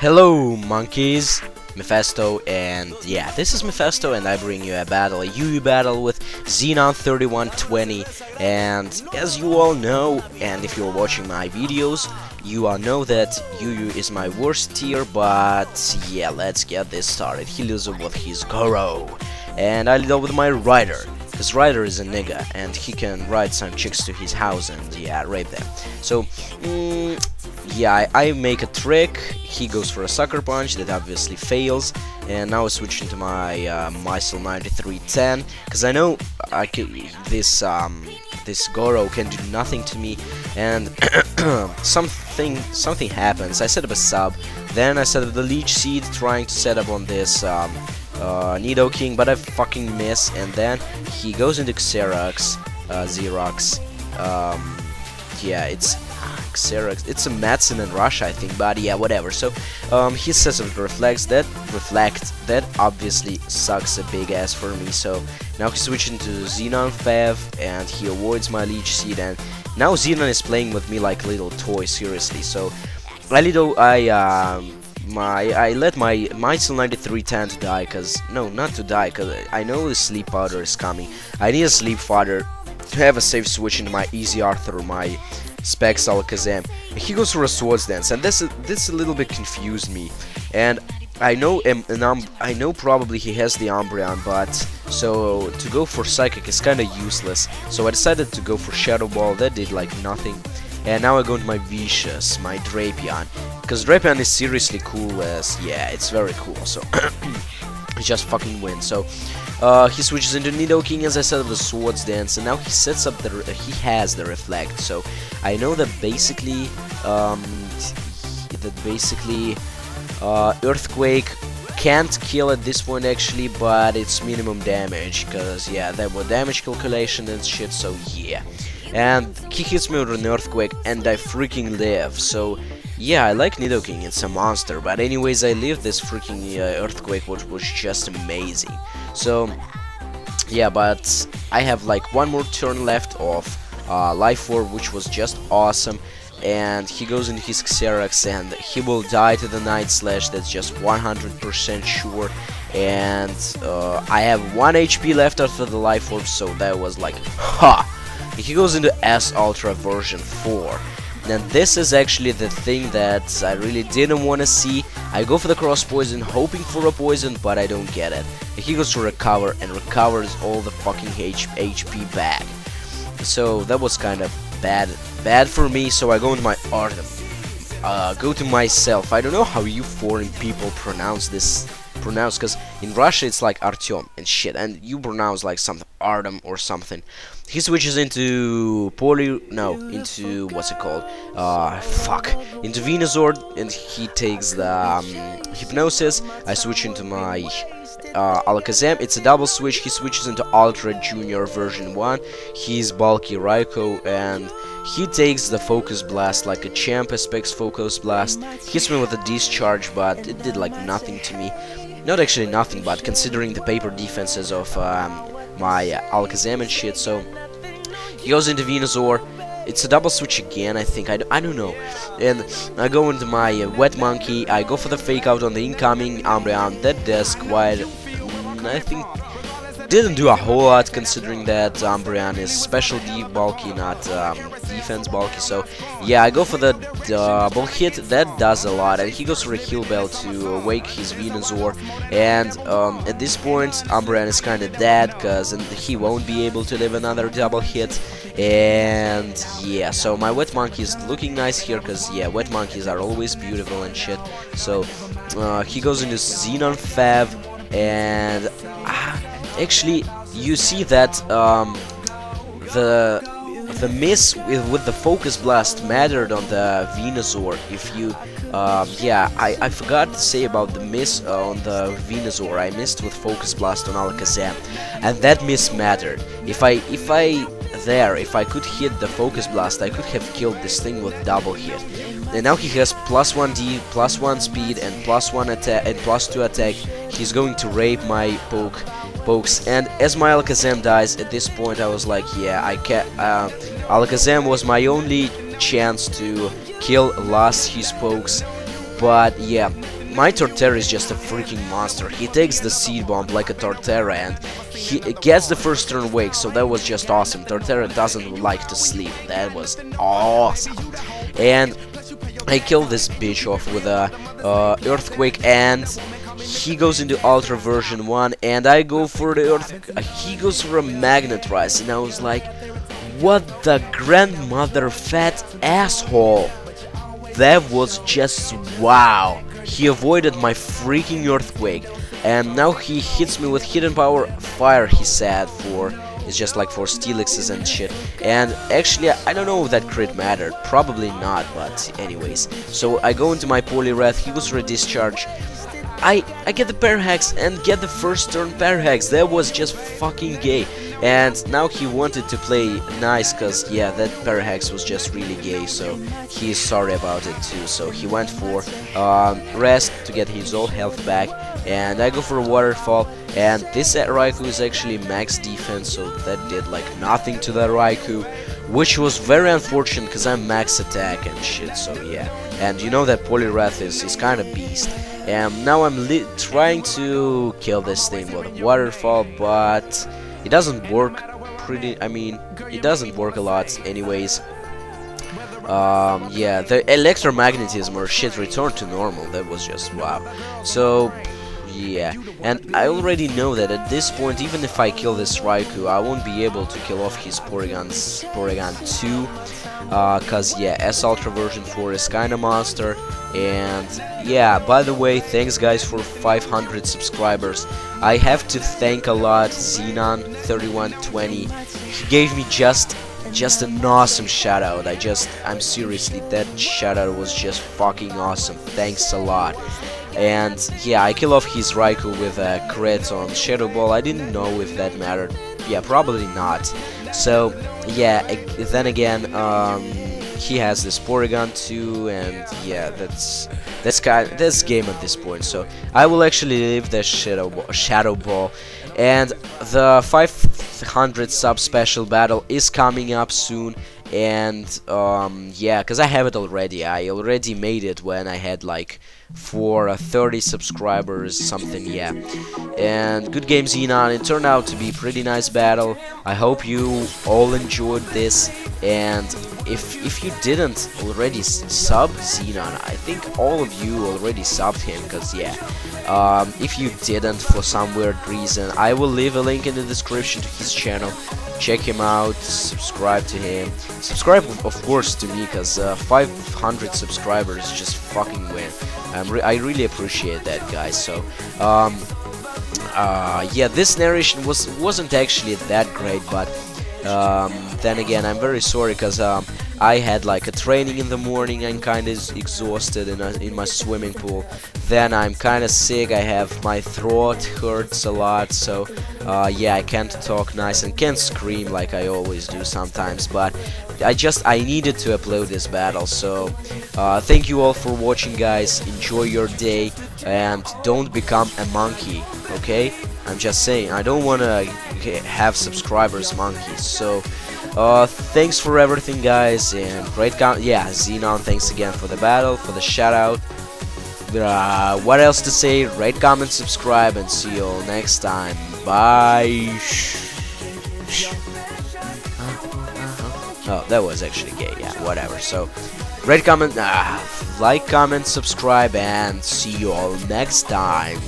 Hello, monkeys! Mefesto, and yeah, this is Mefesto, and I bring you a battle, a UU battle with Xenon 3120. And as you all know, and if you're watching my videos, you all know that UU is my worst tier, but yeah, let's get this started. He lives with his Goro, and I up with my Rider. His Rider is a nigga, and he can ride some chicks to his house and yeah, rape them. So, mm, yeah, I, I, make a trick, he goes for a sucker punch, that obviously fails, and now I switch into my uh, Mysel 9310, because I know I can, this um, this Goro can do nothing to me, and something something happens. I set up a sub, then I set up the Leech Seed, trying to set up on this um, uh, Nidoking, but I fucking miss, and then he goes into Xerax, uh, Xerox, um, yeah, it's Xerax, it's a Madsen in Russia, I think, but yeah, whatever, so, um, he says it reflects, that reflect, that obviously sucks a big ass for me, so, now he's switching to Xenon Fev, and he avoids my Leech Seed, and now Xenon is playing with me like a little toy, seriously, so, I little, I, um, my I let my Mysel 9310 to die cause no not to die cause I know the sleep powder is coming. I need a sleep powder to have a safe switch into my Easy Arthur my Specs Alakazam he goes for a Swords Dance and this this a little bit confused me. And I know um, I know probably he has the Umbreon but so to go for Psychic is kinda useless. So I decided to go for Shadow Ball that did like nothing. And now I go into my Vicious, my Drapion. Because Drapion is seriously cool as, yeah, it's very cool, so just fucking win. So uh, he switches into Nidoking as I said of the Swords Dance, and now he sets up the, he has the Reflect, so I know that basically, um, that basically, uh, Earthquake can't kill at this point actually, but it's minimum damage, because yeah, there were damage calculation and shit, so yeah. And he hits me with an earthquake and I freaking live, so yeah, I like Nidoking, it's a monster, but anyways, I live this freaking uh, earthquake, which was just amazing. So, yeah, but I have like one more turn left of uh, Life Orb, which was just awesome, and he goes into his Xerax and he will die to the Night Slash, that's just 100% sure, and uh, I have 1 HP left after the Life Orb, so that was like, ha! he goes into S Ultra version 4. And this is actually the thing that I really didn't want to see. I go for the cross poison, hoping for a poison, but I don't get it. he goes to recover and recovers all the fucking HP back. So that was kind of bad, bad for me. So I go into my Artem. Uh, go to myself. I don't know how you foreign people pronounce this pronounce because in Russia it's like Artyom and shit and you pronounce like something Artem or something. He switches into poly no into what's it called? Uh fuck. Into Venusaur and he takes the um, hypnosis. I switch into my uh, Alakazam. It's a double switch. He switches into Ultra Junior version 1 he's bulky Raikou and he takes the Focus Blast like a champ expects Focus Blast. Hits me with a discharge but it did like nothing to me not actually nothing, but considering the paper defenses of um, my uh, Alakazam and shit, so he goes into Venusaur. It's a double switch again, I think. I, I don't know. And I go into my uh, Wet Monkey. I go for the fake out on the incoming Umbreon. That does quite, I think, didn't do a whole lot considering that Umbreon is special D bulky, not um, defense bulky. So yeah, I go for the double hit. That does a lot, and he goes for a heal bell to wake his Venusaur. And um, at this point, Umbreon is kind of dead because he won't be able to live another double hit. And yeah, so my Wet Monkey is looking nice here because yeah, Wet Monkeys are always beautiful and shit. So uh, he goes into Xenon Fev and. Ah, actually you see that um, the the miss with, with, the focus blast mattered on the Venusaur if you um, yeah I, I forgot to say about the miss uh, on the Venusaur I missed with focus blast on Alakazam and that miss mattered. If I if I there if I could hit the focus blast I could have killed this thing with double hit and now he has plus 1d plus 1 speed and plus 1 attack and plus 2 attack he's going to rape my poke folks. And as my Alakazam dies, at this point I was like, yeah, I can't. Uh, Alakazam was my only chance to kill last his pokes. but yeah, my Torterra is just a freaking monster. He takes the seed bomb like a Torterra and he gets the first turn wake, so that was just awesome. Torterra doesn't like to sleep. That was awesome. And I kill this bitch off with a uh, earthquake and he goes into ultra version 1 and I go for the earth uh, he goes for a Magnet Rise and I was like what the grandmother fat asshole? That was just wow. He avoided my freaking earthquake and now he hits me with hidden power fire he said for it's just like for Steelixes and shit. And actually, I don't know if that crit mattered. Probably not, but anyways. So I go into my Poliwrath, he goes for a discharge. I, I get the Parahax and get the first turn Parahax. That was just fucking gay. And now he wanted to play nice because, yeah, that Parahax was just really gay, so he's sorry about it too. So he went for um, rest to get his all health back, and I go for a Waterfall, and this Raikou is actually max defense, so that did like nothing to that Raikou, which was very unfortunate because I'm max attack and shit, so yeah. And you know that Poliwrath is, is kind of beast. And now I'm trying to kill this thing with a Waterfall, but it doesn't work pretty, I mean, it doesn't work a lot anyways. Um, yeah, the electromagnetism or shit returned to normal, that was just wow. So, yeah, and I already know that at this point, even if I kill this Raikou, I won't be able to kill off his Porygon, Porygon 2, uh, cause yeah, S Ultra version 4 is kinda monster, and yeah, by the way, thanks guys for 500 subscribers. I have to thank a lot Xenon3120. He gave me just just an awesome shout out. I just I'm seriously that shout out was just fucking awesome. Thanks a lot. And yeah, I kill off his Raikou with a crit on Shadow Ball. I didn't know if that mattered. Yeah, probably not. So yeah, then again, um, he has this Porygon too, and yeah, that's that's kind that's game at this point. So I will actually leave the Shadow Ball, Shadow Ball, and the 500 sub special battle is coming up soon. And um, yeah, because I have it already. I already made it when I had like for uh, 30 subscribers, something, yeah. And good game, Xenon. It turned out to be pretty nice battle. I hope you all enjoyed this. And if if you didn't already sub Xenon, I think all of you already subbed him, because yeah. Um, if you didn't for some weird reason, I will leave a link in the description to his channel. Check him out, subscribe to him. Subscribe, of course, to me, because uh, 500 subscribers just fucking win. Re I really appreciate that, guys. So, um, uh, yeah, this narration was wasn't actually that great, but um, then again, I'm very sorry because um, I had like a training in the morning. I'm kind of exhausted in in my swimming pool. Then I'm kind of sick. I have my throat hurts a lot, so uh, yeah, I can't talk nice and can't scream like I always do sometimes. But I just I needed to upload this battle so uh, thank you all for watching guys enjoy your day and don't become a monkey okay I'm just saying I don't want to have subscribers monkeys so uh, thanks for everything guys and great count yeah Xenon thanks again for the battle for the shout out uh, what else to say rate comment subscribe and see you all next time bye Oh, that was actually gay, yeah, whatever. So, rate, comment, uh, like, comment, subscribe, and see you all next time.